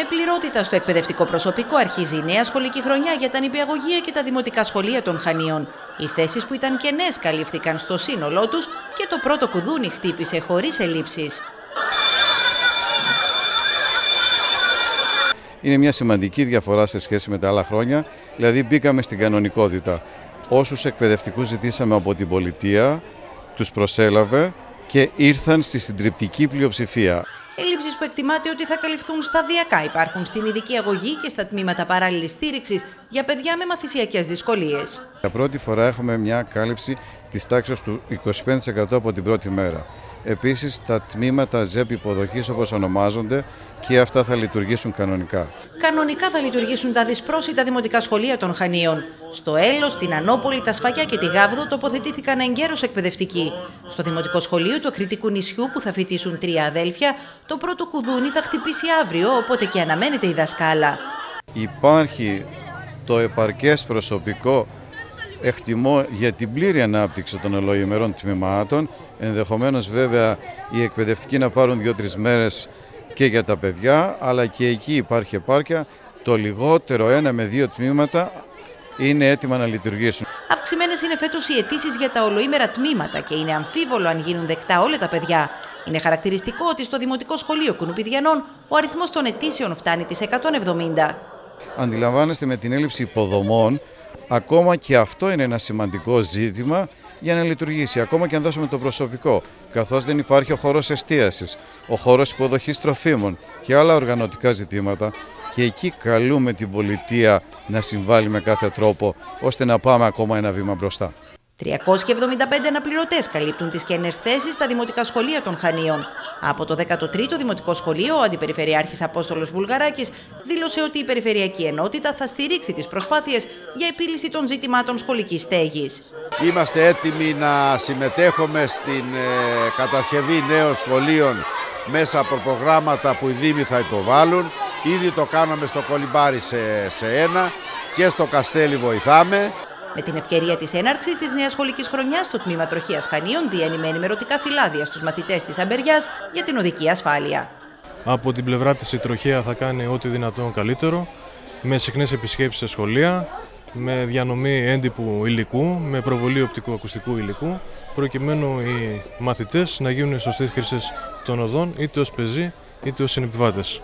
Με πληρότητα στο εκπαιδευτικό προσωπικό αρχίζει η νέα σχολική χρονιά για τα νηπιαγωγεία και τα δημοτικά σχολεία των Χανίων. Οι θέσεις που ήταν κενές καλύφθηκαν στο σύνολό τους και το πρώτο κουδούνι χτύπησε χωρίς ελλείψεις. Είναι μια σημαντική διαφορά σε σχέση με τα άλλα χρόνια, δηλαδή μπήκαμε στην κανονικότητα. Όσους εκπαιδευτικούς ζητήσαμε από την πολιτεία, τους προσέλαβε και ήρθαν στη συντριπτική πλειοψηφία. Ελλείψεις που εκτιμάται ότι θα καλυφθούν σταδιακά υπάρχουν στην ειδική αγωγή και στα τμήματα παράλληλης στήριξης για παιδιά με μαθησιακές δυσκολίες. Για πρώτη φορά έχουμε μια κάλυψη της τάξης του 25% από την πρώτη μέρα. Επίσης τα τμήματα ΖΕΠ υποδοχής όπως ονομάζονται και αυτά θα λειτουργήσουν κανονικά. Κανονικά θα λειτουργήσουν τα δυσπρόσιτα δημοτικά σχολεία των Χανίων. Στο Έλος, την Ανόπολη, τα Σφαγιά και τη Γάβδο τοποθετήθηκαν εγκαίρως εκπαιδευτικοί. Στο Δημοτικό Σχολείο του Ακριτικού Νησιού που θα φοιτήσουν τρία αδέλφια, το πρώτο κουδούνι θα χτυπήσει αύριο, οπότε και αναμένεται η δασκάλα. Υπάρχει το επαρκές προσωπικό εκτιμώ για την πλήρη ανάπτυξη των ολοημερών τμήματων. Ενδεχομένως βέβαια οι εκπαιδευτικοί να πάρουν δύο-τρεις μέρες και για τα παιδιά, αλλά και εκεί υπάρχει επάρκεια. Το λιγότερο ένα με δύο τμήματα είναι έτοιμα να λειτουργήσουν. Αυξημένες είναι φέτος οι αιτήσεις για τα ολοήμερα τμήματα και είναι αμφίβολο αν γίνουν δεκτά όλα τα παιδιά. Είναι χαρακτηριστικό ότι στο Δημοτικό Σχολείο Κουνουπιδιανών ο αριθμός των αιτήσεων φτάνει τις 170. Αντιλαμβάνεστε με την έλλειψη υποδομών Ακόμα και αυτό είναι ένα σημαντικό ζήτημα για να λειτουργήσει, ακόμα και αν δώσουμε το προσωπικό, καθώς δεν υπάρχει ο χώρος εστίασης, ο χώρος υποδοχής τροφίμων και άλλα οργανωτικά ζητήματα και εκεί καλούμε την πολιτεία να συμβάλλει με κάθε τρόπο ώστε να πάμε ακόμα ένα βήμα μπροστά. 375 αναπληρωτές καλύπτουν τις κενές θέσεις στα δημοτικά σχολεία των Χανίων. Από το 13ο Δημοτικό Σχολείο, ο Αντιπεριφερειάρχης Απόστολος Βουλγαράκης δήλωσε ότι η Περιφερειακή Ενότητα θα στηρίξει τις προσπάθειες για επίλυση των ζητημάτων σχολικής στέγης. Είμαστε έτοιμοι να συμμετέχουμε στην ε, κατασκευή νέων σχολείων μέσα από προγράμματα που οι Δήμοι θα υποβάλουν. Ήδη το κάναμε στο Κολυμπάρι σε, σε ένα και στο Καστέλι βοηθάμε. Με την ευκαιρία της έναρξης της νέας σχολικής χρονιάς, το τμήμα Τροχίας Χανίων διένει με ενημερωτικά φυλάδια στους μαθητές της Αμπεριάς για την οδική ασφάλεια. Από την πλευρά της η Τροχία θα κάνει ό,τι δυνατόν καλύτερο, με συχνές επισκέψεις σε σχολεία, με διανομή έντυπου υλικού, με προβολή οπτικού ακουστικού υλικού, προκειμένου οι μαθητές να γίνουν σωστέ χρήσει των οδών είτε ως πεζοί είτε ως συνεπιβάτες.